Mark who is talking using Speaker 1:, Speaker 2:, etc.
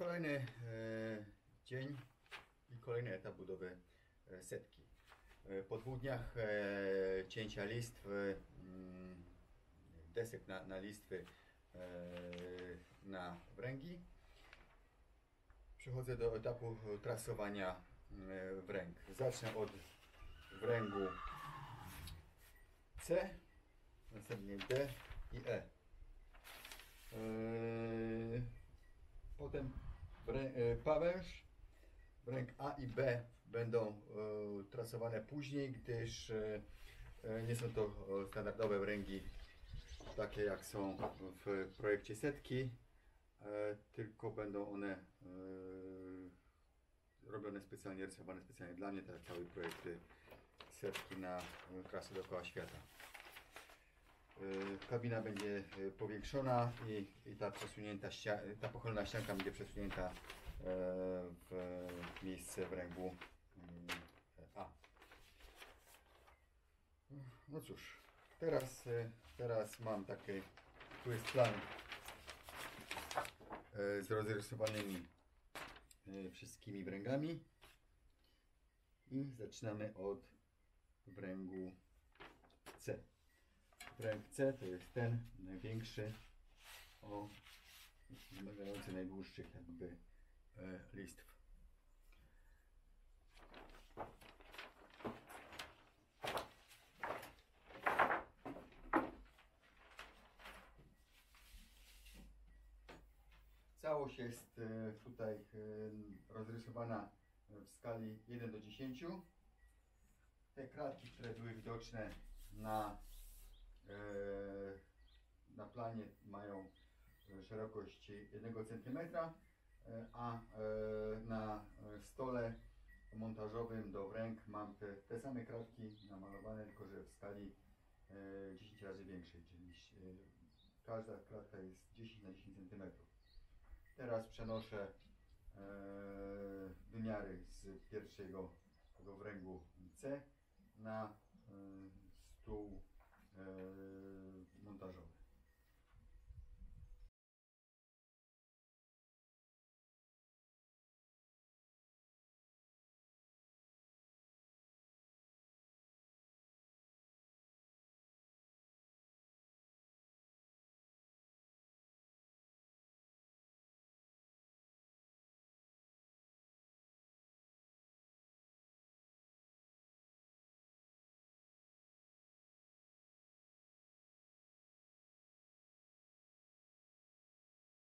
Speaker 1: Kolejny e, dzień i kolejny etap budowy e, setki. E, po dwóch dniach cięcia listw, mm, desek na, na listwy na wręgi, przechodzę do etapu trasowania wręg. Zacznę od wręgu C, następnie D i E. Potem pawęż, wręg A i B będą e, trasowane później, gdyż e, e, nie są to e, standardowe wręgi takie jak są w projekcie setki, e, tylko będą one e, robione specjalnie, rysowane specjalnie dla mnie, tak jak cały projekt e, setki na e, trasę dookoła świata. Y, Kabina będzie y, powiększona i, i ta przesunięta ta pochylona ścianka będzie przesunięta e, w miejsce w ręgu mm, A. No cóż, teraz, e, teraz mam taki, tu jest plan e, z rozrysowanymi e, wszystkimi wręgami i zaczynamy od wręgu C. C to jest ten największy, o, wymagający najdłuższych jakby e, listw. Całość jest e, tutaj e, rozrysowana w skali 1 do 10. Te kratki, które były widoczne na na planie mają e, szerokość 1 cm, e, a e, na e, stole montażowym do wręg mam te, te same kratki namalowane, tylko że w skali e, 10 razy większej, czyli e, każda kratka jest 10 na 10 cm. Teraz przenoszę e, wymiary z pierwszego tego wręgu C na e, stół e,